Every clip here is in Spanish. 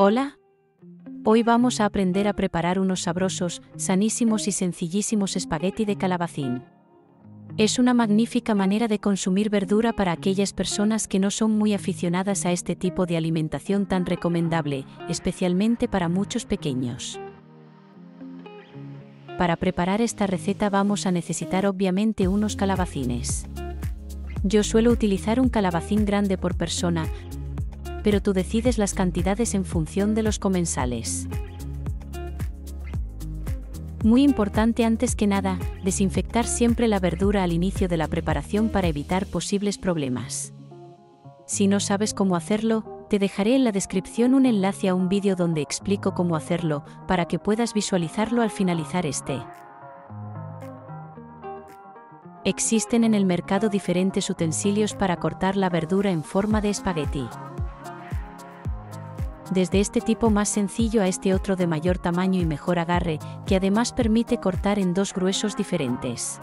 Hola. Hoy vamos a aprender a preparar unos sabrosos, sanísimos y sencillísimos espagueti de calabacín. Es una magnífica manera de consumir verdura para aquellas personas que no son muy aficionadas a este tipo de alimentación tan recomendable, especialmente para muchos pequeños. Para preparar esta receta vamos a necesitar obviamente unos calabacines. Yo suelo utilizar un calabacín grande por persona, pero tú decides las cantidades en función de los comensales. Muy importante antes que nada, desinfectar siempre la verdura al inicio de la preparación para evitar posibles problemas. Si no sabes cómo hacerlo, te dejaré en la descripción un enlace a un vídeo donde explico cómo hacerlo, para que puedas visualizarlo al finalizar este. Existen en el mercado diferentes utensilios para cortar la verdura en forma de espagueti desde este tipo más sencillo a este otro de mayor tamaño y mejor agarre, que además permite cortar en dos gruesos diferentes.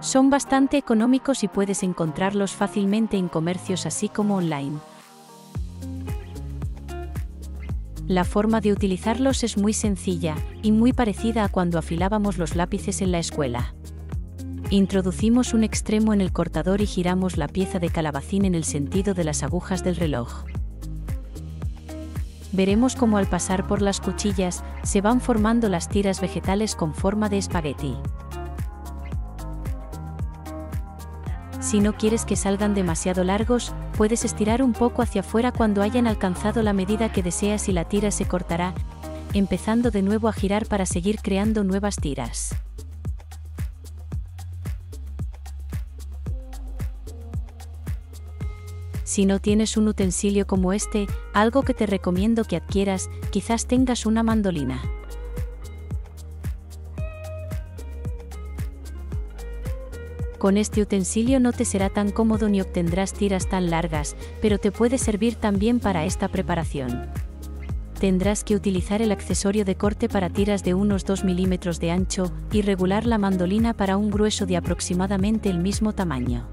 Son bastante económicos y puedes encontrarlos fácilmente en comercios así como online. La forma de utilizarlos es muy sencilla, y muy parecida a cuando afilábamos los lápices en la escuela. Introducimos un extremo en el cortador y giramos la pieza de calabacín en el sentido de las agujas del reloj veremos cómo al pasar por las cuchillas, se van formando las tiras vegetales con forma de espagueti. Si no quieres que salgan demasiado largos, puedes estirar un poco hacia afuera cuando hayan alcanzado la medida que deseas y la tira se cortará, empezando de nuevo a girar para seguir creando nuevas tiras. Si no tienes un utensilio como este, algo que te recomiendo que adquieras, quizás tengas una mandolina. Con este utensilio no te será tan cómodo ni obtendrás tiras tan largas, pero te puede servir también para esta preparación. Tendrás que utilizar el accesorio de corte para tiras de unos 2 milímetros de ancho y regular la mandolina para un grueso de aproximadamente el mismo tamaño.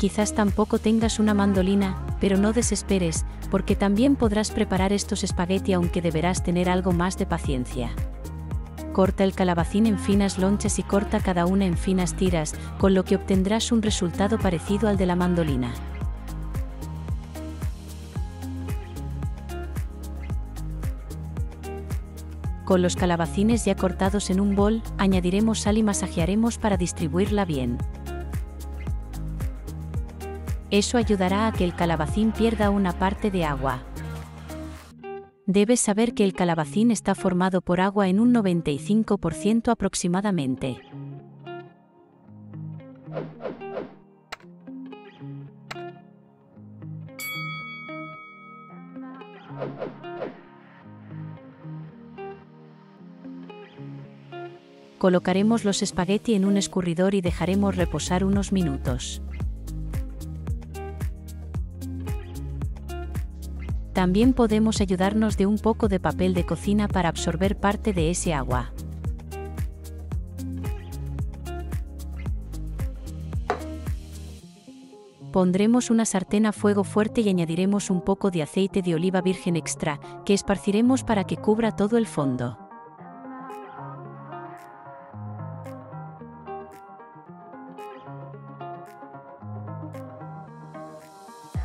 Quizás tampoco tengas una mandolina, pero no desesperes, porque también podrás preparar estos espagueti aunque deberás tener algo más de paciencia. Corta el calabacín en finas lonchas y corta cada una en finas tiras, con lo que obtendrás un resultado parecido al de la mandolina. Con los calabacines ya cortados en un bol, añadiremos sal y masajearemos para distribuirla bien. Eso ayudará a que el calabacín pierda una parte de agua. Debes saber que el calabacín está formado por agua en un 95% aproximadamente. Colocaremos los espagueti en un escurridor y dejaremos reposar unos minutos. También podemos ayudarnos de un poco de papel de cocina para absorber parte de ese agua. Pondremos una sartén a fuego fuerte y añadiremos un poco de aceite de oliva virgen extra, que esparciremos para que cubra todo el fondo.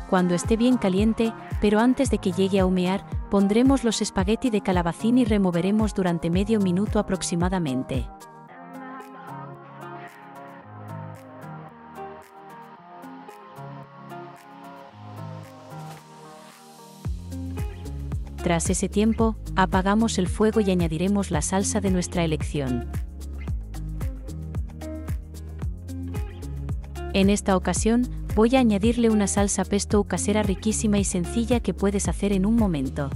Cuando esté bien caliente, pero antes de que llegue a humear, pondremos los espagueti de calabacín y removeremos durante medio minuto aproximadamente. Tras ese tiempo, apagamos el fuego y añadiremos la salsa de nuestra elección. En esta ocasión, voy a añadirle una salsa pesto casera riquísima y sencilla que puedes hacer en un momento.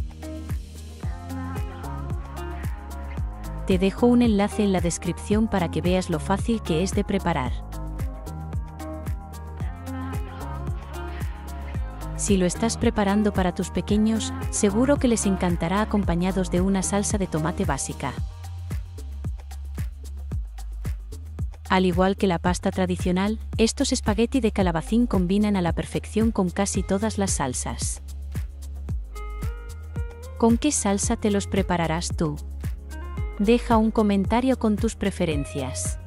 Te dejo un enlace en la descripción para que veas lo fácil que es de preparar. Si lo estás preparando para tus pequeños, seguro que les encantará acompañados de una salsa de tomate básica. Al igual que la pasta tradicional, estos espagueti de calabacín combinan a la perfección con casi todas las salsas. ¿Con qué salsa te los prepararás tú? Deja un comentario con tus preferencias.